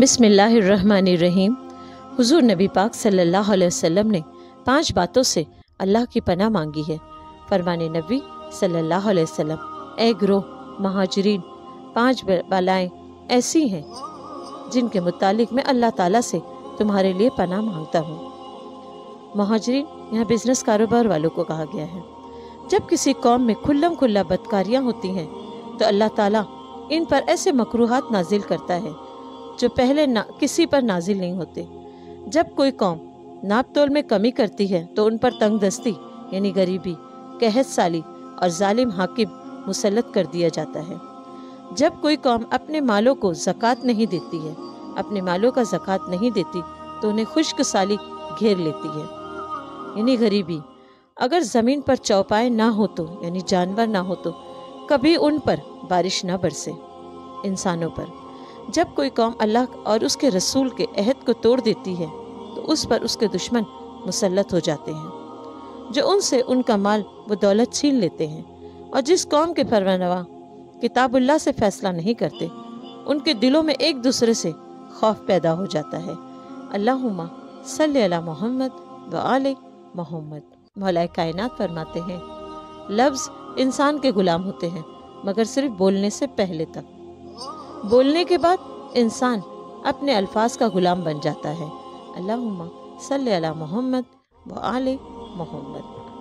बिस्मिल्लाहिर्रहमानिर्रहीम। हुजूर नबी पाक सल्लल्लाहु अलैहि वसल्लम ने पाँच बातों से अल्लाह की पनाह मांगी है। फरमाने नबी सल्लल्लाहु अलैहि वसल्लम ए ग्रोह, महाजरीन, पाँच बलाएँ ऐसी हैं जिनके मुतालिक मैं अल्लाह ताला से तुम्हारे लिए पनाह माँगता हूँ। महाजरीन, यहाँ बिज़नेस कारोबार वालों को कहा गया है। जब किसी कौम में खुल्लम खुल्ला बदकारियाँ होती हैं तो अल्लाह ताला इन पर ऐसे मकरूहात नाजिल करता है जो पहले ना, किसी पर नाजिल नहीं होते। जब कोई कौम नाप तोल में कमी करती है तो उन पर तंग दस्ती यानी गरीबी कहत साली और जालिम हाकिम मुसलत कर दिया जाता है। जब कोई कौम अपने मालों को जक़ात नहीं देती है, अपने मालों का जक़ात नहीं देती तो उन्हें खुश्क साली घेर लेती है। यानी गरीबी, अगर ज़मीन पर चौपाए ना हो तो यानी जानवर ना हो तो कभी उन पर बारिश ना बरसे, इंसानों पर। जब कोई कौम अल्लाह और उसके रसूल के अहद को तोड़ देती है तो उस पर उसके दुश्मन मुसलत हो जाते हैं। जो उनसे उनका माल व दौलत छीन लेते हैं और जिस कौम के फरमानवा किताबुल्लाह से फैसला नहीं करते, उनके दिलों में एक दूसरे से खौफ पैदा हो जाता है। अल्लाहुम्मा सल्ली अला मोहम्मद व आले मोहम्मद। मौलाए कायनात फरमाते हैं, लफ्ज़ इंसान के गुलाम होते हैं, मगर सिर्फ़ बोलने से पहले तक। बोलने के बाद इंसान अपने अल्फाज का गुलाम बन जाता है। अल्लाह सल मोहम्मद व आले मोहम्मद।